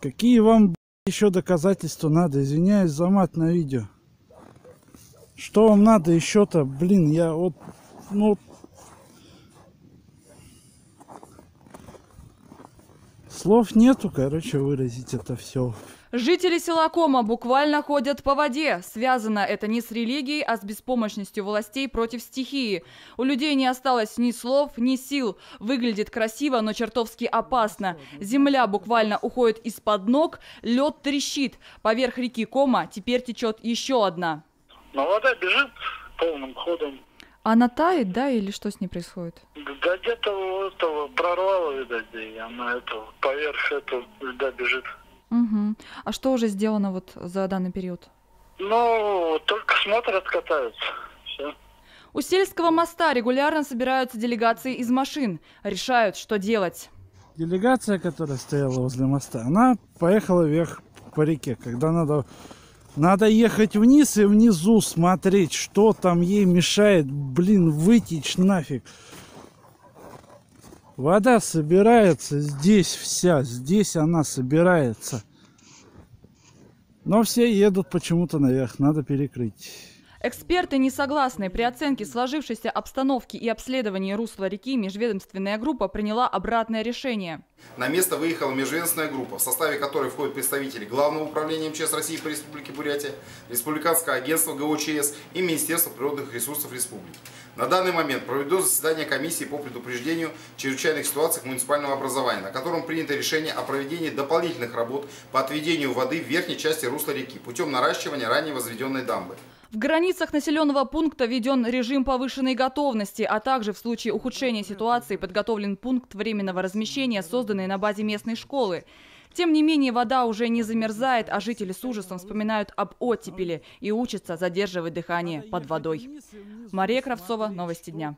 Какие вам еще доказательства надо? Извиняюсь за мат на видео. Что вам надо еще-то? Блин, я вот... Ну... Слов нету, короче, выразить это все. Жители села Кома буквально ходят по воде. Связано это не с религией, а с беспомощностью властей против стихии. У людей не осталось ни слов, ни сил. Выглядит красиво, но чертовски опасно. Земля буквально уходит из-под ног, лед трещит. Поверх реки Кома теперь течет еще одна. Но вода бежит полным ходом. Она тает, да, или что с ней происходит? Да где-то этого прорвало, видать, и она это, поверх этого льда бежит. Угу. А что уже сделано вот за данный период? Ну, только смотрят, катаются. Все. У сельского моста регулярно собираются делегации из машин. Решают, что делать. Делегация, которая стояла возле моста, она поехала вверх по реке, когда надо надо ехать вниз и внизу смотреть, что там ей мешает, блин, вытечь нафиг. Вода собирается здесь вся, здесь она собирается. Но все едут почему-то наверх, надо перекрыть. Эксперты не согласны. При оценке сложившейся обстановки и обследовании русла реки межведомственная группа приняла обратное решение. На место выехала межведомственная группа, в составе которой входят представители Главного управления МЧС России по Республике Бурятия, Республиканское агентство ГОЧС и Министерство природных ресурсов Республики. На данный момент проведено заседание комиссии по предупреждению чрезвычайных ситуаций муниципального образования, на котором принято решение о проведении дополнительных работ по отведению воды в верхней части русла реки путем наращивания ранее возведенной дамбы. В границах населенного пункта введен режим повышенной готовности, а также в случае ухудшения ситуации подготовлен пункт временного размещения, созданный на базе местной школы. Тем не менее, вода уже не замерзает, а жители с ужасом вспоминают об оттепели и учатся задерживать дыхание под водой. Мария Кравцова, Новости дня.